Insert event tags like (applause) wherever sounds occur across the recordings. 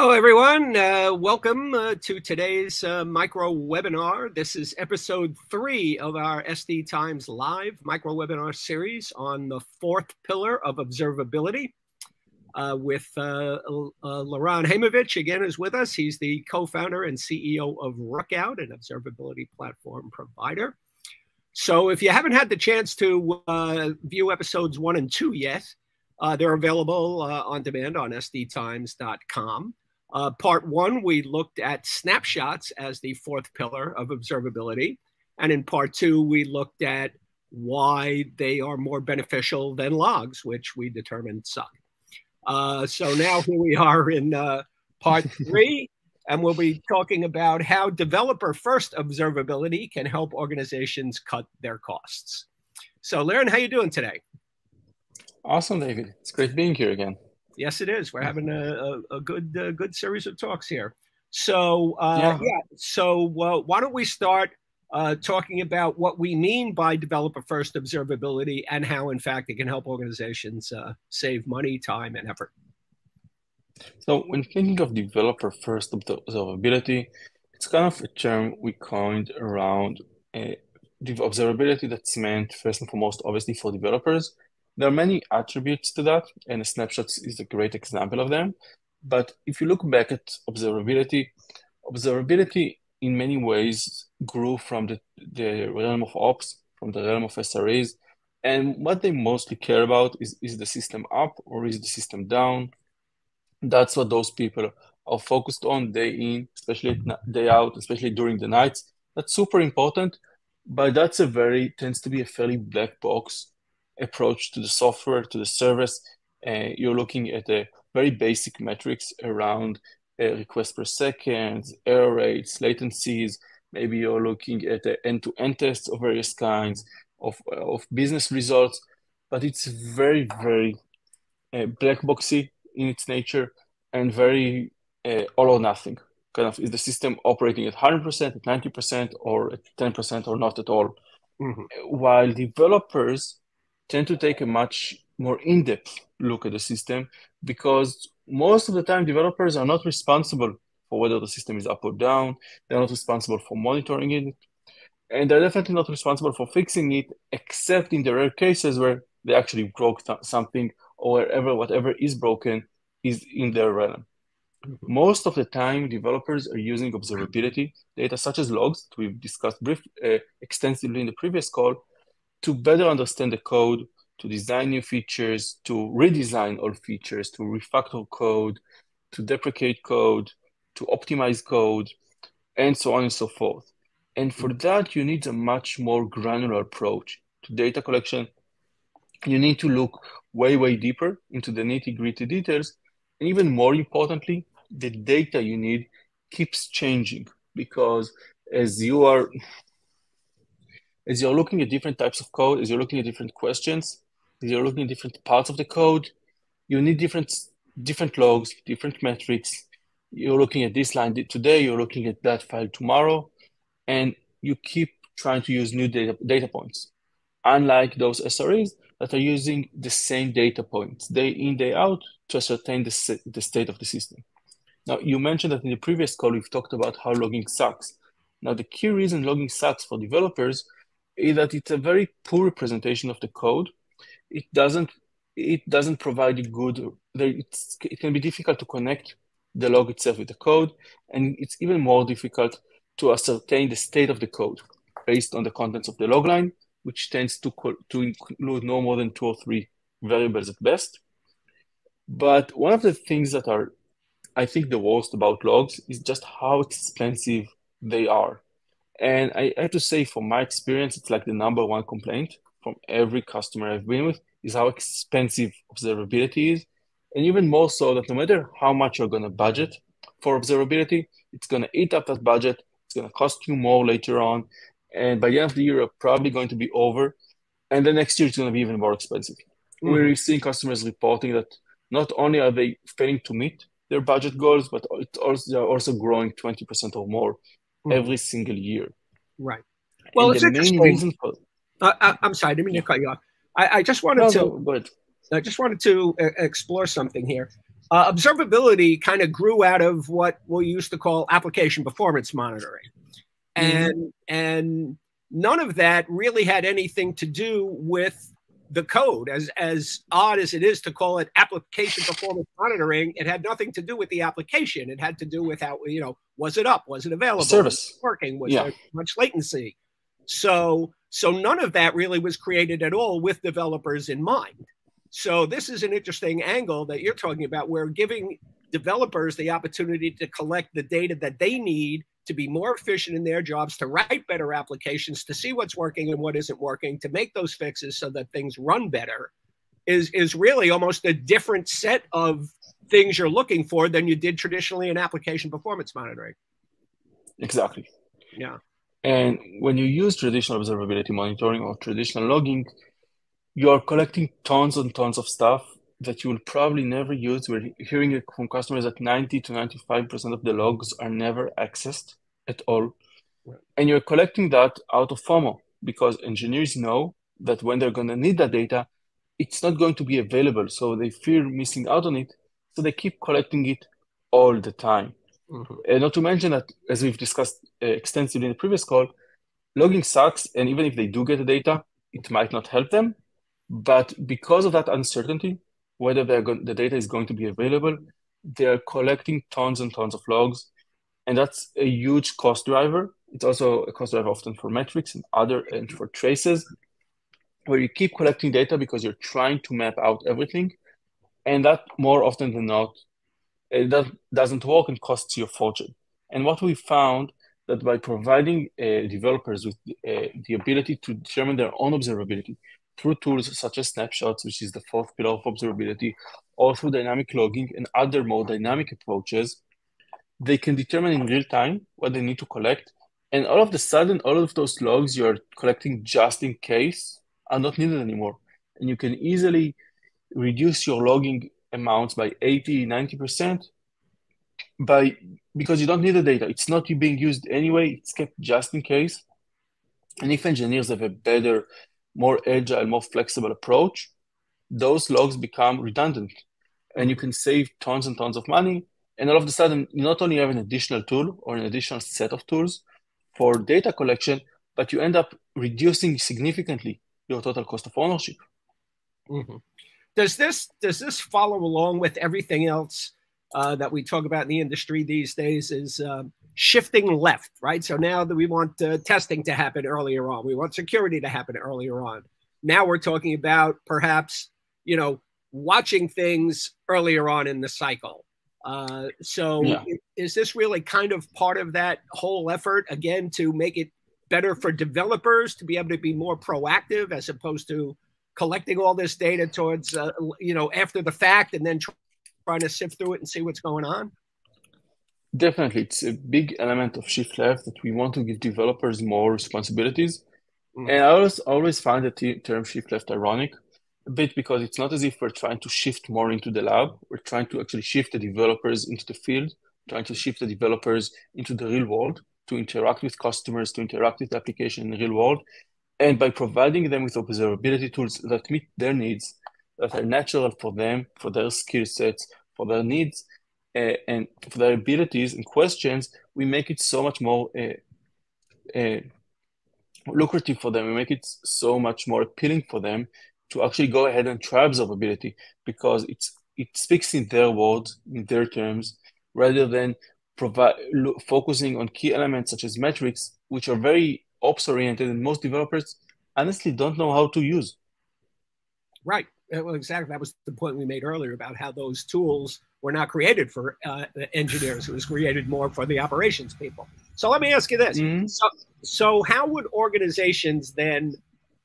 Hello, everyone. Uh, welcome uh, to today's uh, micro webinar. This is episode three of our SD Times Live micro webinar series on the fourth pillar of observability. Uh, with uh, uh, Liran Haimovitch again is with us. He's the co-founder and CEO of Rookout, an observability platform provider. So, if you haven't had the chance to view episodes one and two yet, they're available on demand on sdtimes.com. Uh, part one, we looked at snapshots as the fourth pillar of observability. And in part two, we looked at why they are more beneficial than logs, which we determined suck. Uh, so now here we are in uh, part (laughs) three, and we'll be talking about how developer first observability can help organizations cut their costs. So, Liran, how you doing today? Awesome, David. It's great being here again. Yes, it is. We're having a, a, a good uh, good series of talks here. So uh, yeah. yeah. So uh, why don't we start uh, talking about what we mean by developer first observability and how, in fact, it can help organizations uh, save money, time, and effort. So when thinking of developer first observability, it's kind of a term we coined around uh, the observability that's meant first and foremost, obviously, for developers there are many attributes to that, and snapshots is a great example of them. But if you look back at observability, observability in many ways grew from the, the realm of ops, from the realm of SREs. And what they mostly care about is is the system up or is the system down? That's what those people are focused on day in, especially day out, especially during the nights. That's super important, but that's a very tends to be a fairly black box approach to the software, to the service. Uh, you're looking at a very basic metrics around uh, request per second, error rates, latencies. Maybe you're looking at the end-to-end tests of various kinds of, of business results, but it's very, very uh, black boxy in its nature and very uh, all or nothing. Kind of is the system operating at 100%, at 90%, or at 10%, or not at all? Mm-hmm. While developers tend to take a much more in-depth look at the system because most of the time developers are not responsible for whether the system is up or down. They're not responsible for monitoring it. And they're definitely not responsible for fixing it, except in the rare cases where they actually broke th- something or wherever whatever is broken is in their realm. Mm-hmm. Most of the time, developers are using observability data such as logs that we've discussed brief, uh, extensively in the previous call to better understand the code, to design new features, to redesign old features, to refactor code, to deprecate code, to optimize code, and so on and so forth. And for that, you need a much more granular approach to data collection. You need to look way, way deeper into the nitty gritty details. And even more importantly, the data you need keeps changing because as you are as you're looking at different types of code, as you're looking at different questions, as you're looking at different parts of the code, you need different different logs, different metrics. You're looking at this line today, you're looking at that file tomorrow, and you keep trying to use new data, data points. Unlike those SREs that are using the same data points day in, day out to ascertain the, the state of the system. Now, you mentioned that in the previous call, we've talked about how logging sucks. Now, the key reason logging sucks for developers is that it's a very poor representation of the code. It doesn't it doesn't provide a good. It can be difficult to connect the log itself with the code, and it's even more difficult to ascertain the state of the code based on the contents of the log line, which tends to to include no more than two or three variables at best. But one of the things that are, I think, the worst about logs is just how expensive they are. And I have to say, from my experience, it's like the number one complaint from every customer I've been with is how expensive observability is. And even more so that no matter how much you're going to budget for observability, it's going to eat up that budget. It's going to cost you more later on. And by the end of the year, you're probably going to be over. And the next year, it's going to be even more expensive. Mm-hmm. We're seeing customers reporting that not only are they failing to meet their budget goals, but it's also, they're also growing 20% or more mm. every single year. Right. Well, and it's the main reason for uh, I, am sorry, I didn't mean to cut you off. I, I just wanted no, to. No. I just wanted to uh, explore something here. Uh, observability kind of grew out of what we used to call application performance monitoring, mm-hmm. and mm-hmm. and none of that really had anything to do with the code. As as odd as it is to call it application performance monitoring, it had nothing to do with the application. It had to do with how you know was it up, was it available, service was working, was yeah. there much latency. So so none of that really was created at all with developers in mind. So this is an interesting angle that you're talking about, where giving developers the opportunity to collect the data that they need to be more efficient in their jobs, to write better applications, to see what's working and what isn't working, to make those fixes so that things run better, is is really almost a different set of things you're looking for than you did traditionally in application performance monitoring. Exactly. Yeah. And when you use traditional observability monitoring or traditional logging, you're collecting tons and tons of stuff that you will probably never use. We're hearing it from customers that 90 to 95% of the logs are never accessed at all. Right. And you're collecting that out of FOMO because engineers know that when they're going to need that data, it's not going to be available. So they fear missing out on it. So they keep collecting it all the time. Mm-hmm. And not to mention that, as we've discussed uh, extensively in the previous call, logging sucks. And even if they do get the data, it might not help them. But because of that uncertainty, whether going, the data is going to be available, they're collecting tons and tons of logs. And that's a huge cost driver. It's also a cost driver often for metrics and other and for traces, where you keep collecting data because you're trying to map out everything. And that more often than not it doesn't work and costs you a fortune. And what we found that by providing uh, developers with uh, the ability to determine their own observability through tools such as snapshots, which is the fourth pillar of observability, or through dynamic logging and other more dynamic approaches, they can determine in real time what they need to collect. And all of a sudden, all of those logs you're collecting just in case are not needed anymore. And you can easily reduce your logging amounts by 80, 90% by because you don't need the data. It's not being used anyway. It's kept just in case. And if engineers have a better, more agile, more flexible approach, those logs become redundant and you can save tons and tons of money. And all of a sudden, you not only have an additional tool or an additional set of tools for data collection, but you end up reducing significantly your total cost of ownership. Mm-hmm does this does this follow along with everything else uh, that we talk about in the industry these days? Is uh, shifting left, right? So now that we want uh, testing to happen earlier on, we want security to happen earlier on. Now we're talking about perhaps you know watching things earlier on in the cycle. Uh, so yeah. is this really kind of part of that whole effort again to make it better for developers to be able to be more proactive as opposed to collecting all this data towards uh, you know after the fact and then trying to sift through it and see what's going on? Definitely. It's a big element of shift left that we want to give developers more responsibilities. Mm. and i always always find the term shift left ironic a bit because it's not as if we're trying to shift more into the lab. We're trying to actually shift the developers into the field trying to shift the developers into the real world to interact with customers to interact with the application in the real world. And by providing them with observability tools that meet their needs, that are natural for them, for their skill sets, for their needs, uh, and for their abilities and questions, we make it so much more uh, uh, lucrative for them. We make it so much more appealing for them to actually go ahead and try observability because it's it speaks in their words, in their terms, rather than provide focusing on key elements such as metrics, which are very ops oriented and most developers honestly don't know how to use. Right. Well, exactly. That was the point we made earlier about how those tools were not created for uh, engineers. It was created more for the operations people. So let me ask you this: mm-hmm. so, so how would organizations then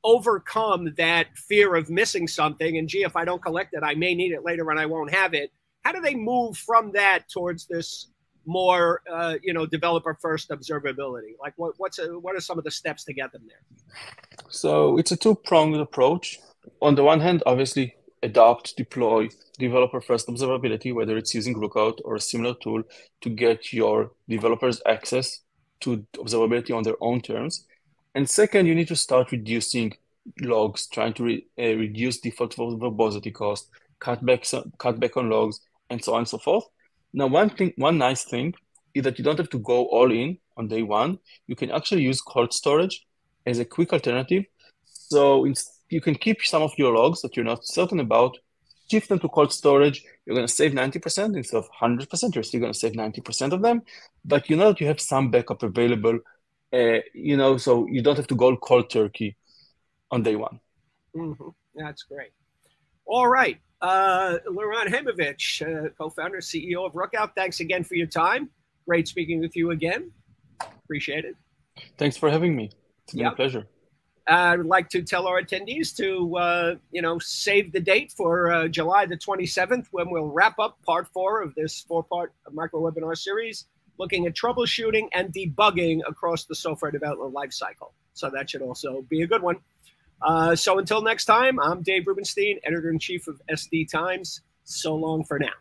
overcome that fear of missing something? And gee, if I don't collect it, I may need it later and I won't have it. How do they move from that towards this more uh, you know developer first observability like what, what's a, what are some of the steps to get them there so it's a two pronged approach on the one hand obviously adopt deploy developer first observability whether it's using Rookout or a similar tool to get your developers access to observability on their own terms and second you need to start reducing logs, trying to re, uh, reduce default verbosity cost, cut back, cut back on logs, and so on and so forth. Now, one thing, one nice thing is that you don't have to go all in on day one. You can actually use cold storage as a quick alternative. So you can keep some of your logs that you're not certain about, shift them to cold storage. You're going to save 90% instead of 100%. You're still going to save 90% of them, but you know that you have some backup available. Uh, you know, so you don't have to go cold turkey on day one. Mm-hmm. That's great. All right. Uh, Liran Haimovitch, uh, co-founder, CEO of Rookout. Thanks again for your time. Great speaking with you again. Appreciate it. Thanks for having me. It's been yep. a pleasure. I'd like to tell our attendees to, uh, you know, save the date for uh, July the 27th when we'll wrap up part four of this four-part micro webinar series, looking at troubleshooting and debugging across the software development lifecycle. So that should also be a good one. Uh, so until next time, I'm Dave Rubinstein, editor in chief of SD Times. So long for now.